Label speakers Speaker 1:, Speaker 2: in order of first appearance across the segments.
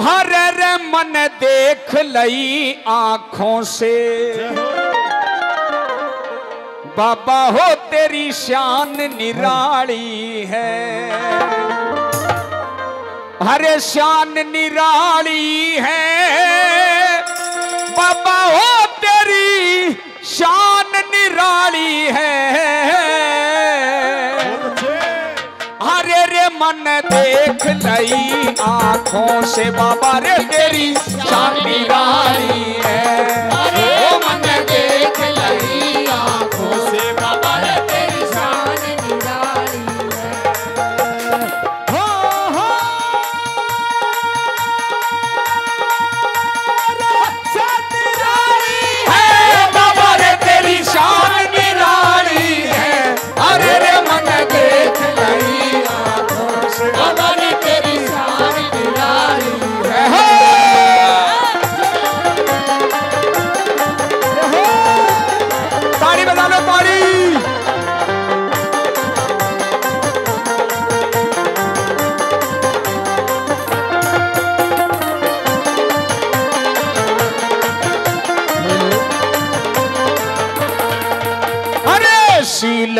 Speaker 1: हर रे मन देख लई आँखों से। बाबा हो तेरी शान निराली है। हरे शान निराली है। बाबा हो तेरी शान निराली है। मन देख लई आँखों से बाबा रे तेरी शादी रानी है।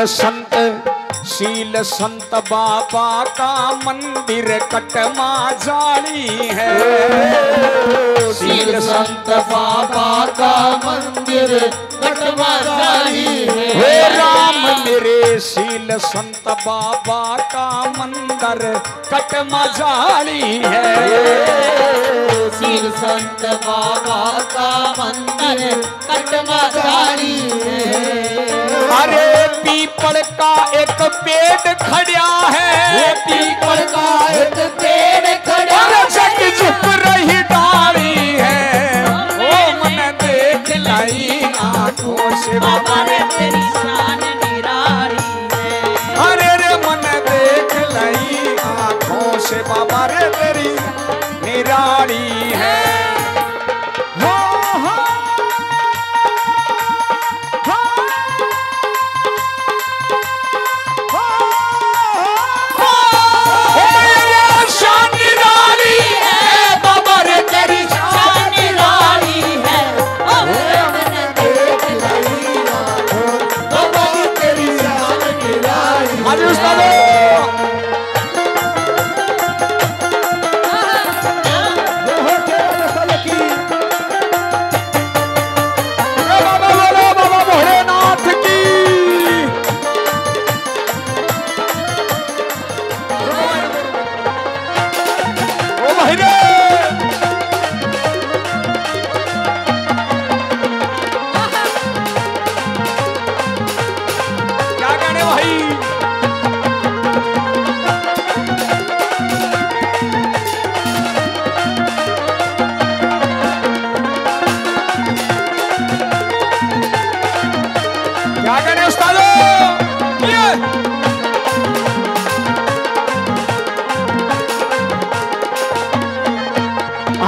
Speaker 1: संत, शील संत बाबा का मंदिर कटमा जाली है।
Speaker 2: शील संत बाबा का मंदिर कटवा जाली
Speaker 1: हे।
Speaker 2: है
Speaker 1: राम मेरे शील संत बाबा का मंदिर कटमा जाली है।
Speaker 2: शील संत बाबा का मंदिर कटमाचारी है।
Speaker 1: अरे पीपल का एक पेड़ खड़ा है।
Speaker 2: पीपल का एक पेड़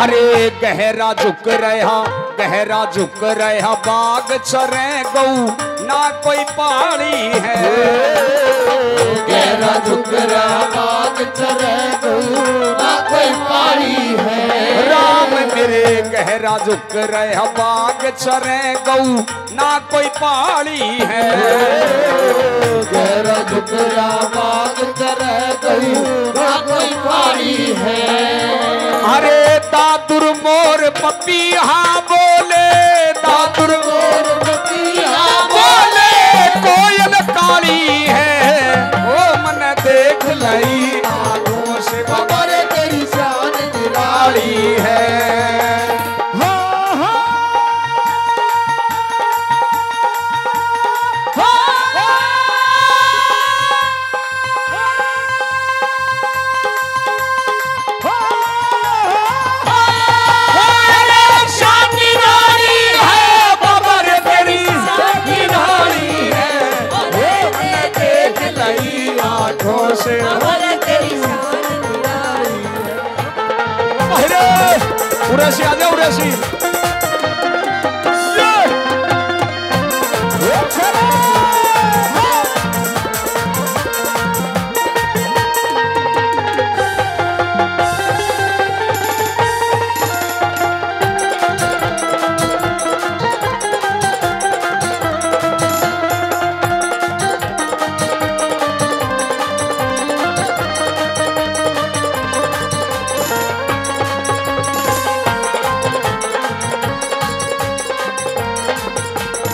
Speaker 1: अरे गहरा झुक रहा गहरा झुक रहा बाग चरे गऊ ना कोई पानी है।
Speaker 2: गहरा झुक रहा बाग चरे गऊ ना कोई पानी है।
Speaker 1: राम गहरा झुक रहे बाग चरे गऊ। ना कोई पाली है।
Speaker 2: गहरा झुक रहा बाग चरे गऊ। ना कोई पाली है।
Speaker 1: अरे दादुर मोर पपी हाँ बोले लई आँखों से
Speaker 2: रे तेरी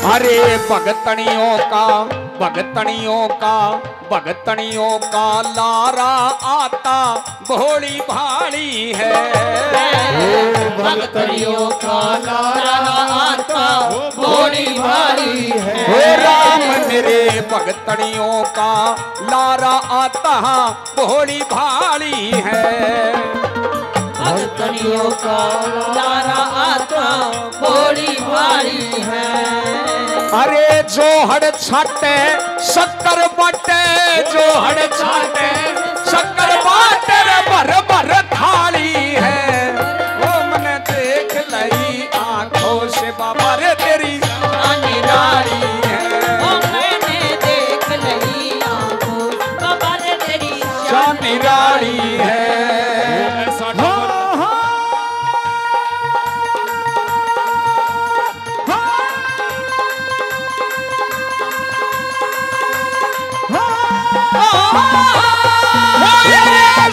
Speaker 1: अरे भगतनियों का भगतनियों का भगतनियों का लारा आता भोली भाली है।
Speaker 2: भक्तरियों का लारा आता भोली भाली है।
Speaker 1: राम मेरे भगतनियों का लारा आता भोली भाली है।
Speaker 2: भक्तरियों का लारा आता भोली भारी है।
Speaker 1: अरे जो हड़ छाटे शक्कर बाटे जो हड़ छाटे शक्कर बाटे रे भर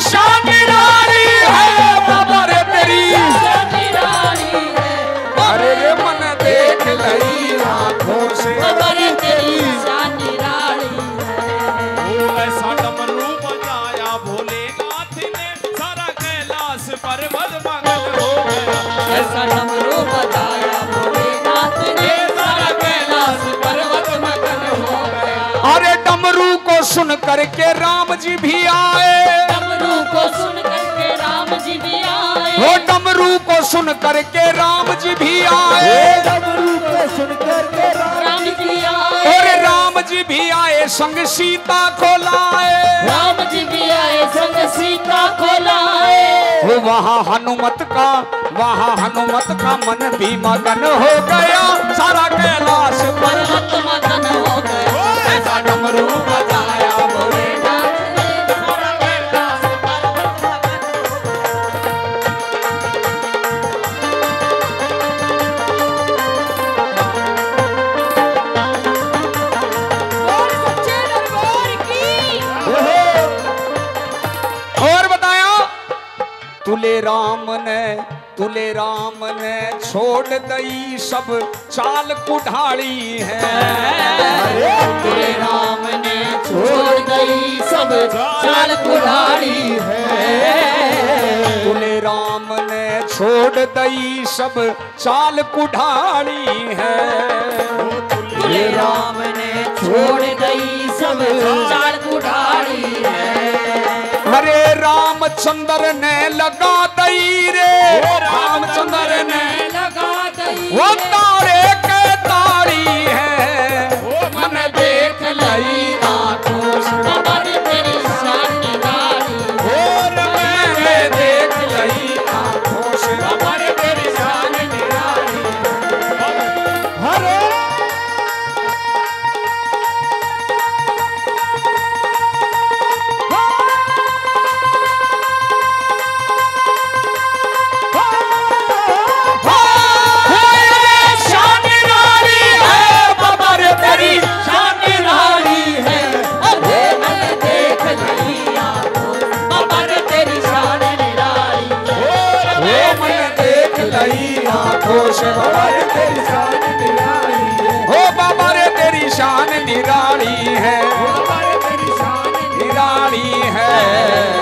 Speaker 1: शान सुन करके राम जी भी आए।
Speaker 2: डमरू को सुन करके राम जी भी आए।
Speaker 1: वो डमरू को सुन करके राम जी भी आए।
Speaker 2: जी
Speaker 1: भी आए संग सीता को लाए।
Speaker 2: राम जी भी आए संग सीता को लाए।
Speaker 1: वो वहाँ हनुमत का वहाँ हनुमत का मन भी मगन हो गया। सारा कैलाश पर।
Speaker 2: पर्वत मगन हो गया।
Speaker 1: ऐसा डमरू बजाया। तुले राम ने तुले राम ने छोड़ दई सब चाल कुठाड़ी है।
Speaker 2: तुले राम ने छोड़ दई सब चाल कुल्हाड़ी है।
Speaker 1: तुले राम ने छोड़ दई सब चाल कुठाड़ी है।
Speaker 2: तेरे राम ने छोड़ गई सब चाल
Speaker 1: रामचंद्र ने लगा होश
Speaker 2: बाबा
Speaker 1: रे तेरी शान निराली है।
Speaker 2: हो बाबा
Speaker 1: रे तेरी शान निराली निराली है।